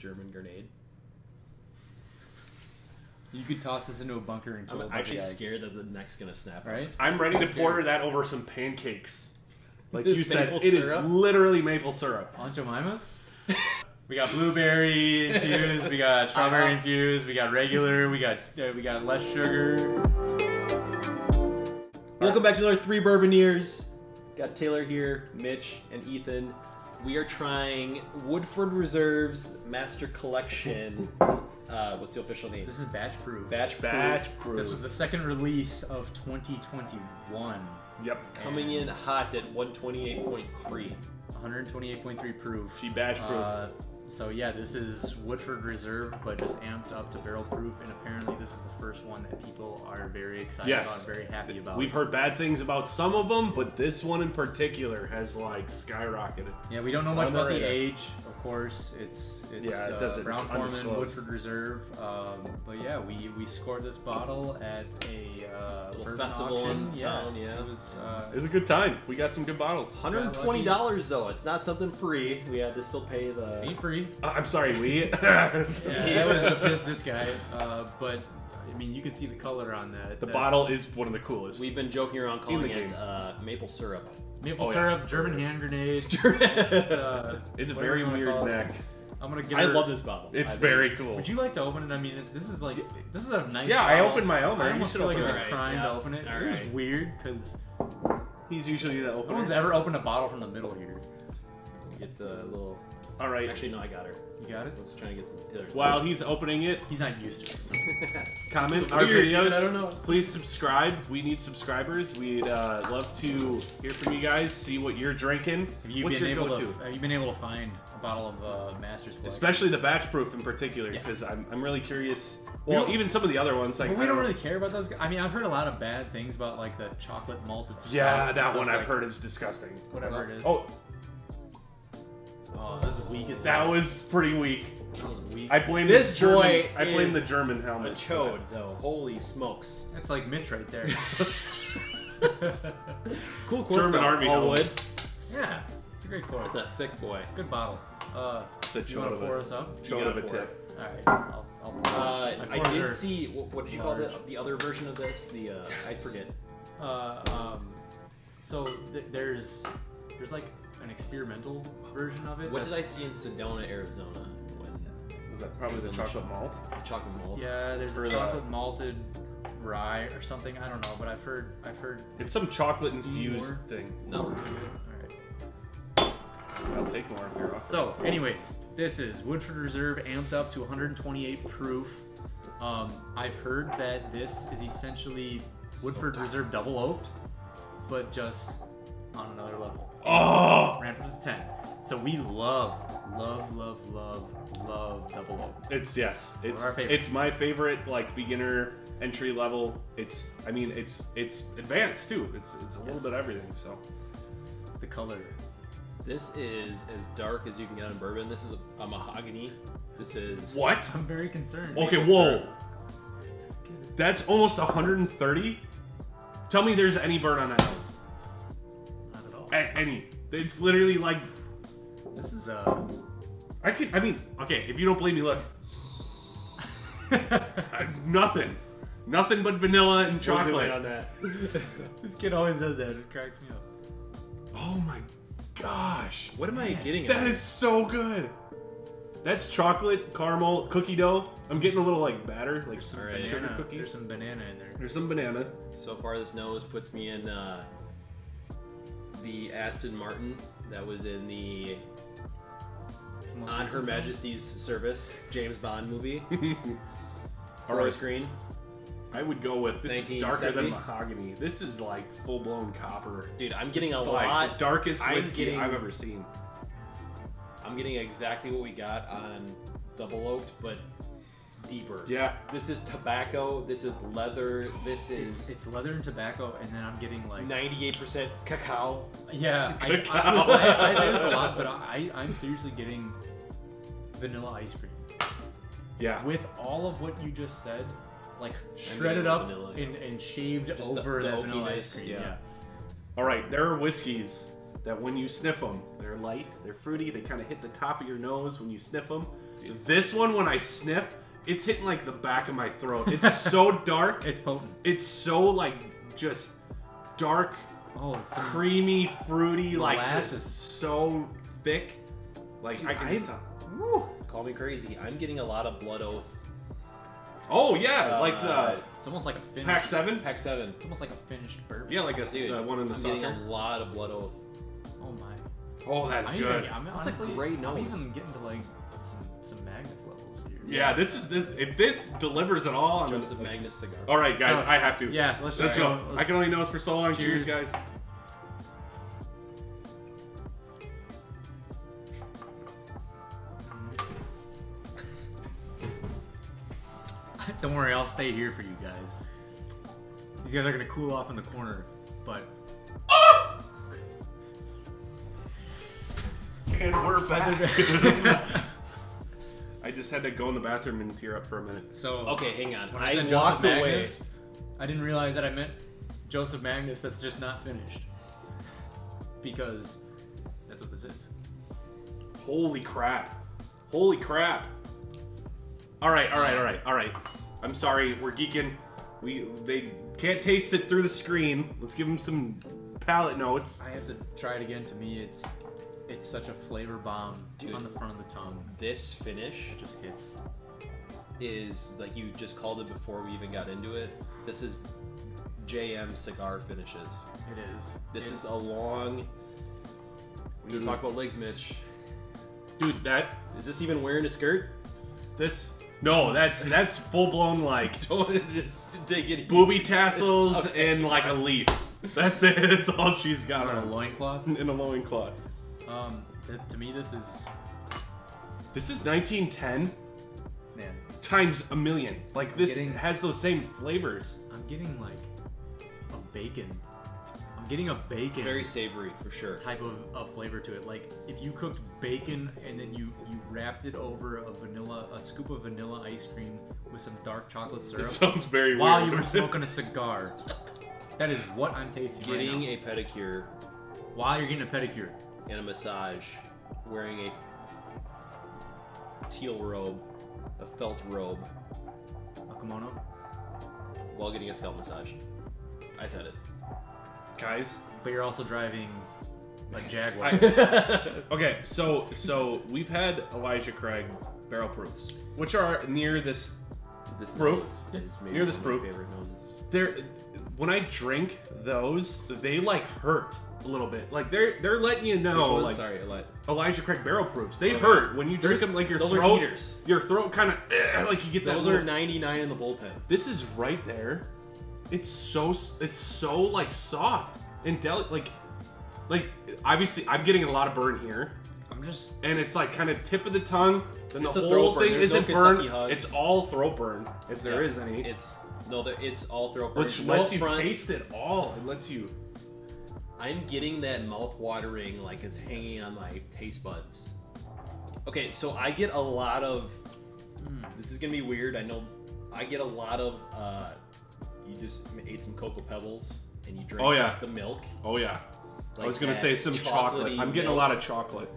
German grenade. You could toss this into a bunker and kill a I'm bunch actually of guys. scared that the neck's gonna snap. on Right? us. I'm ready to Sounds pour scary. that over some pancakes. Like This you said, maple it is syrup? literally maple syrup. Aunt Jemima's? we got blueberry infused, we got strawberry Uh-huh. infused, we got regular, we got uh, we got less sugar. Welcome back to another Three bourbon Bourboneers. Got Taylor here, Mitch, and Ethan. We are trying Woodford Reserve's Master Collection. Uh, what's the official name? This is batch proof. Batch Proof. Batch proof. This was the second release of 2021. Yep. coming in hot at 128.3. 128.3 proof. She batch proof. Uh, so yeah, this is Woodford Reserve, but just amped up to barrel proof, and apparently this is the first one that people are very excited Yes. about, very happy about. We've heard bad things about some of them, but this one in particular has like skyrocketed. Yeah, we don't know much about the age, of course. It's it's Yeah, it uh, doesn't- Brown it's Forman. Woodford Reserve. Um, but yeah, we we scored this bottle at a uh, Little festival auction. in yeah, town, yeah. It was. Uh, It was a good time. We got some good bottles. $120 though. It's not something free. We had to still pay the. ain't free. Uh, I'm sorry, we. Yeah, that was just this, this guy. Uh, but I mean, you can see the color on that. the That's bottle is one of the coolest. We've been joking around In calling it uh, maple syrup. maple Oh, yeah. syrup, German hand grenade. It's, uh, it's a very weird call it. neck. I'm gonna give. I her- love this bottle. It's very cool. Would you like to open it? I mean, this is like this is a nice. Yeah, I opened my own, man. I You almost should feel like it's a Alright, crime yeah. to open it. This is weird because He's usually the no opener. one's ever opened a bottle from the middle here. We Get the little. All right. Actually, no, I got her. You got it. Let's try to get the Taylor's. While he's opening it, He's not used to it. So. comment our weird, videos. dude, I don't know. Please subscribe. We need subscribers. We'd uh, love to hear from you guys. See what you're drinking. Have you What's been your able go-to? Have you been able to find a bottle of uh, Masters Collection? Especially the batch proof in particular, Yes. because I'm, I'm really curious. Well, don't- even some of the other ones, like But we I don't really care about those. I mean, I've heard a lot of bad things about like the chocolate malted. Yeah, that stuff one I've like- heard is disgusting. Whatever it is. Oh, Oh, this is weak as that hell. was pretty weak. That was weak. I blame This the German, boy I blame is the German helmet. for chode, though. Holy smokes. That's like Mitch right there. Cool cork, German though. army All helmet. wood. yeah, it's a great quote. It's a thick boy. good bottle. Uh, It's a you want chode to of pour a, us up? chode of a tip. All right, I'll. I'll Uh, I did are see. What, what did you call the, the other version of this? The uh, I forget. Uh, um, so th- there's there's like an experimental version of it. What did I see in Sedona, Arizona? When Was that probably the It's the chocolate malt? the chocolate malt. Yeah, there's For a the- chocolate malted rye or something. I don't know, but I've heard I've heard. It's some chocolate infused More? thing. No. All right. I'll take more if you're offering. So, anyways, this is Woodford Reserve amped up to 128 proof. Um, I've heard that this is essentially Woodford Reserve double oaked, but just on another level. Oh, Ramped up to 10. So we love, love, love, love, love double oaked. it's yes, it's it's my favorite like beginner entry level. It's I mean it's it's advanced too. It's it's a little Yes. bit of everything. So The color. This is as dark as you can get on bourbon. This is a, a mahogany. This is what? I'm very concerned. Okay, whoa, that's almost 130. Tell me there's any burn on that nose. Not at. A- any? It's literally like This is uh. I could. I mean, okay. If you don't believe me, look. Nothing, nothing but vanilla and Zoom chocolate. on that. this kid always does that. It cracks me up. Oh my gosh, What am I getting? That is at? so good. That's chocolate caramel cookie dough. I'm getting a little like batter, like some Alright. sugar Banana. cookies. There's some banana in there. There's some banana. So far, this nose puts me in uh, the Aston Martin that was in the Most On Her film. Majesty's Service James Bond movie. All right, Green. I would go with this is darker than mahogany. This is like full blown copper. Dude, I'm getting This a is, like, lot. the darkest I'm whiskey getting- I've ever seen. I'm getting exactly what we got on Double Oaked, but deeper. Yeah, This is tobacco. This is leather. This is it's leather and tobacco, and then I'm getting like 98% cacao. yeah. I, I, I, I say this a lot, but I, I'm seriously getting vanilla ice cream yeah. with all of what you just said, like shredded up vanilla. and, and shaved Just over the that vanilla ice cream. yeah. Yeah. All right, there are whiskeys that when you sniff them, they're light, they're fruity, they kind of hit the top of your nose when you sniff them. This one, when I sniff, it's hitting like the back of my throat. It's so dark. It's potent. It's so like just dark, Oh, it's some, creamy, fruity, like Molasses. just so thick. Like I can just I'm- tell. Call me crazy. I'm getting a lot of Blood Oath. Oh yeah, like Uh, the it's almost like a finished. pack seven. Pack 7. It's almost like a finished bourbon. Yeah, like a Dude, uh, one in the I'm getting a lot of Blood Oath. Oh my. Oh, that's I'm good. Even, I'm That's a honestly, great I'm even getting to like Yeah, this is this. If this delivers at all, I'm Joseph Magnus cigar. All right, guys, So- I have to. Yeah, let's let's go. go. I Let's- can only know nose for so long. Cheers, Cheers. guys. Don't worry, I'll stay here for you guys. These guys are gonna cool off in the corner, but And we're back. I just had to go in the bathroom and tear up for a minute. so Okay, hang on. When I, said walked Joseph away. Magnus, I didn't realize that I meant Joseph Magnus. That's just not finished because that's what this is. Holy crap! Holy crap! All right, all right, all right, all right. I'm sorry, we're geeking. We they can't taste it through the screen. Let's give them some palate notes. I have to try it again. To me, it's it's such a flavor bomb Dude. on the front of the tongue. This finish It just hits. is like you just called it before we even got into it. This is JM cigar finishes. It is. This It's- is a long. You Dude. talk about legs, Mitch, Dude, that is this even wearing a skirt? this no, that's that's full blown like Don't just take it. booby tassels Okay. and like a leaf. That's it. That's all she's got on a loincloth. in a loincloth. Um, th- to me, this is This is 1910 man. times a million. Like this Getting- has those same flavors. I'm getting like a bacon. I'm getting a bacon. It's very savory for sure. type of, of flavor to it. Like if you cooked bacon and then you you wrapped it over a vanilla a scoop of vanilla ice cream with some dark chocolate It syrup sounds very while weird. you were smoking a cigar. That is what I'm tasting Getting right now. a pedicure While you're getting a pedicure. And a massage, wearing a teal robe, a felt robe, A kimono. while getting a scalp massage. I said it. Guys. But you're also driving a Jaguar. Okay, so so we've had Elijah Craig barrel proofs, which are near this. This Proof? nose is maybe Near this one of my proof. favorite noses. They're when I drink those, they like hurt a little bit. Like they're they're letting you know, Which like Sorry, lied. Elijah Craig barrel proofs. They Okay. hurt when you drink There's- them. Like your those are throat, heaters. your throat kind of like you get that. Those little- are 99 in the bullpen. This is right there. It's so it's so like soft and delicate. Like like obviously I'm getting a lot of burn here, I'm just and it's like kind of tip of the tongue. Then the whole thing There's isn't Kentucky burned. It's all throat burn if there Yeah. is any. It's no, there- it's all throat burn. which No lets you front. taste it all. It lets you. I'm getting that mouth watering like it's hanging on my taste buds. Okay, so I get a lot of. Hmm. This is gonna be weird. I know. I get a lot of. uh You just ate some cocoa pebbles and you drink Oh, yeah. the milk. Oh yeah. I was gonna say some chocolate. I'm getting a lot of chocolate.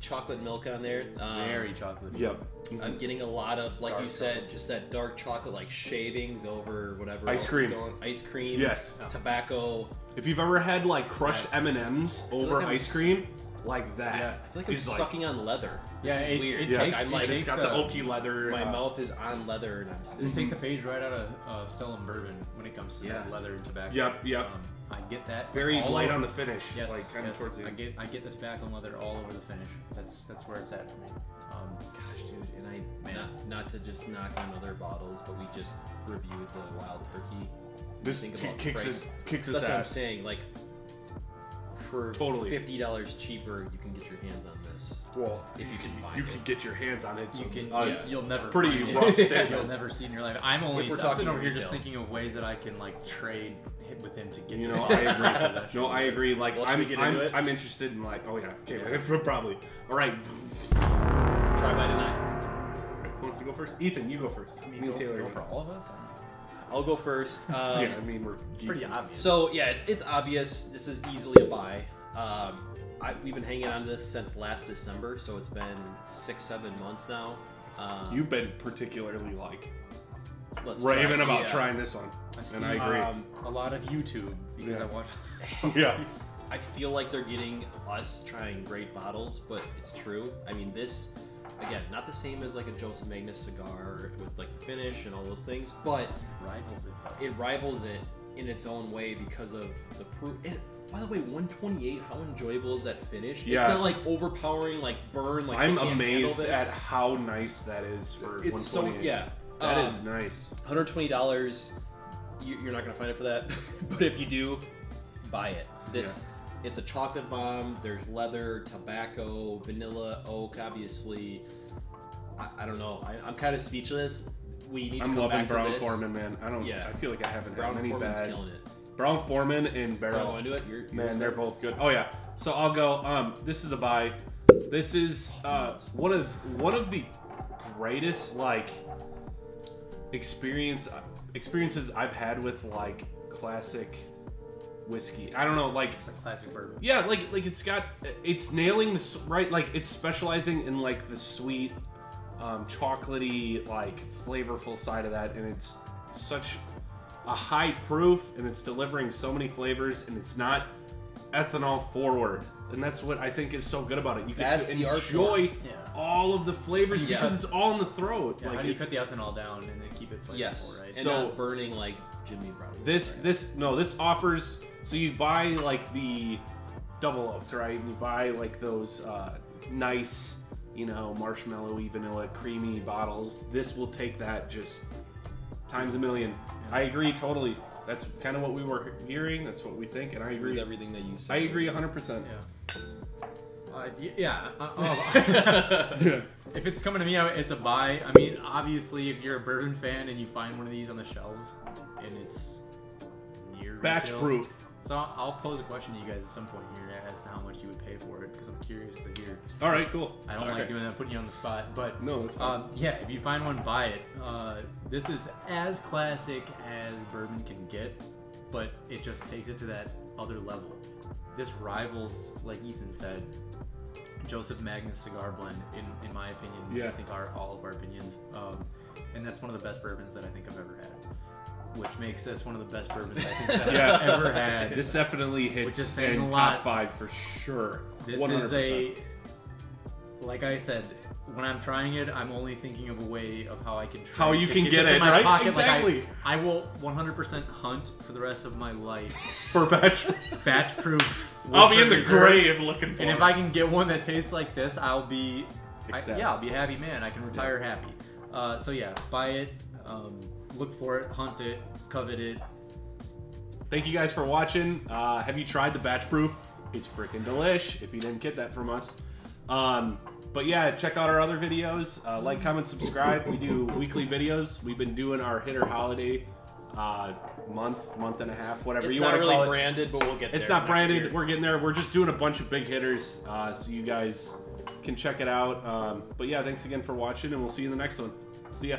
Chocolate milk on there. it's Um, very chocolatey. Yep. I'm getting a lot of, like Dark you said, just that dark chocolate, like shavings over whatever. Ice else is cream. going- Ice cream. Yes. Tobacco. If you've ever had like crushed Yeah. M and M's over like ice s- cream, like that. Yeah. I feel like I'm is, like- sucking on leather. Yeah, this is it- weird. it Yeah, Like, takes- I'm like, and it's takes, got the uh, oaky leather. my uh, mouth is on leather, and I'm. Just, This takes a page right out of uh, Stellum Bourbon when it comes to Yeah. leather and tobacco. Yep, yep. Um, I get that. Very light over- on the finish. Yes, like kind yes. of towards the I get I get the tobacco and leather all over the finish. That's that's where it's at for me. Um, Gosh, dude, and I Man. not not to just knock on other bottles, but we just reviewed the Wild Turkey. This Think ki- about kicks his kicks his That's what I'm saying. Like, for Totally. fifty dollars cheaper, you can get your hands on this. Well, If you can find you it. can get your hands on it. you can uh, you, you'll never pretty find rough it. statement. You'll never see in your life. I'm only If we're talking over here just thinking of ways that I can like trade with him to get. You know, I agree. no, I agree. Like, Well, I'm, get I'm, into it? I'm interested in like, oh yeah, okay, Yeah. probably. All right, Try by tonight. who wants to go first? Ethan, you go first. Me and Taylor. Go go. for all of us. I'll go first. Um, yeah, I mean we're It's pretty obvious. So yeah, it's it's obvious. This is easily a buy. Um, I, we've been hanging on to this since last December, so it's been six, seven months now. Um, You've been particularly like let's try- raving about yeah. trying this one, I've and I agree. Um, A lot of YouTube because Yeah. I watch. yeah. I feel like they're getting us trying great bottles, but it's true. I mean, this again, not the same as like a Joseph Magnus cigar with like the finish and all those things, but Rivals it. it rivals it in its own way because of the proof. And by the way, 128, how enjoyable is that finish? Yeah. It's not like overpowering, like burn. Like I'm amazed at how nice that is for It's so yeah. That um, is nice. 120 dollars. You're not gonna find it for that, but if you do, buy it. This. It's a chocolate bomb. There's leather, tobacco, vanilla, oak, obviously. I, I don't know. I, I'm kind of speechless. We need to I'm come loving back Brown to this. Forman, man. I don't. Yeah. I feel like I haven't Brown had any Forman's bad. killing it. Brown Forman and Barrel. to do it? You're, Man, you're they're both good. Oh yeah. So I'll go. Um, this is a buy. This is uh, one of one of the greatest like experience experiences I've had with like classic whiskey. I don't know, like It's a classic bourbon. yeah, like like it's got it's nailing the s- right like it's specializing in like the sweet, um, chocolatey like flavorful side of that, and it's such a high proof, and it's delivering so many flavors, and it's not ethanol forward, and that's what I think is so good about it. You get That's to enjoy all of the flavors Yes. because it's all in the throat. Yeah, like how do you cut the ethanol down and then keep it flavorful, Yes, right? and So- not burning like Jimmy Brown. This this no this offers so you buy like the double oaked right? And you buy like those uh, nice you know marshmallowy vanilla creamy bottles. This will take that just times a million. I agree totally. That's kind of what we were hearing that's what we think and I agree. everything that you said. I agree 100% Yeah. Uh, yeah. Uh, oh. if it's coming to me, it's a buy. I mean, obviously, if you're a bourbon fan and you find one of these on the shelves and it's near batch retail- proof So I'll pose a question to you guys at some point here as to how much you would pay for it because I'm curious to hear. all right cool I don't Okay. like doing that, putting you on the spot, but no that's fine um, yeah, if you find one, buy it. Uh, this is as classic as bourbon can get, but it just takes it to that other level. This rivals, like Ethan said, Joseph Magnus cigar blend, in, in my opinion. Yeah. I think are all of our opinions. Um, and that's one of the best bourbons that I think I've ever had. Which makes this one of the best bourbons I think Yeah. I've ever had. this definitely hits in top five for sure This 100%. is a like I said, when I'm trying it, I'm only thinking of a way of how I can try How you to can get get it, in my right? pocket. Like, I- Exactly. I, will 100% hunt for the rest of my life, for batch batch proof. I'll be in the Woodford Reserves. grave looking for And if. I can get one that tastes like this, I'll be, I, yeah, I'll be a happy man. I can retire happy. Uh, so yeah, buy it, um, look for it, hunt it, covet it. Thank you guys for watching. Uh, have you tried the batch proof? It's freaking delish. If you didn't get that from us, um, but yeah, check out our other videos. Uh, like, comment, subscribe. We do weekly videos. We've been doing our hitter holiday uh, month, month and a half, whatever It's you want to really call it. branded, but we'll get there. It's not branded. year. We're getting there. We're just doing a bunch of big hitters, uh, so you guys can check it out. Um, but yeah, thanks again for watching, and we'll see you in the next one. See ya.